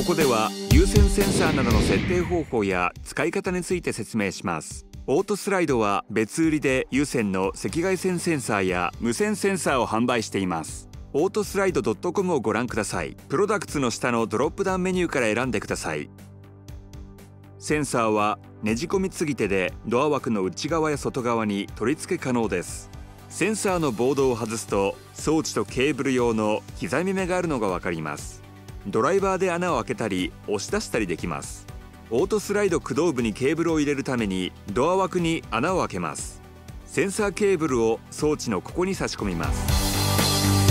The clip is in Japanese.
ここでは有線センサーなどの設定方法や使い方について説明します。オートスライドは別売りで有線の赤外線センサーや無線センサーを販売しています。オートスライド .com をご覧ください。プロダクツの下のドロップダウンメニューから選んでください。センサーはねじ込み継ぎ手でドア枠の内側や外側に取り付け可能です。センサーのボードを外すと装置とケーブル用の刻み目があるのが分かります。ドライバーで穴を開けたり押し出したりできます。オートスライド駆動部にケーブルを入れるためにドア枠に穴を開けます。センサーケーブルを装置のここに差し込みます。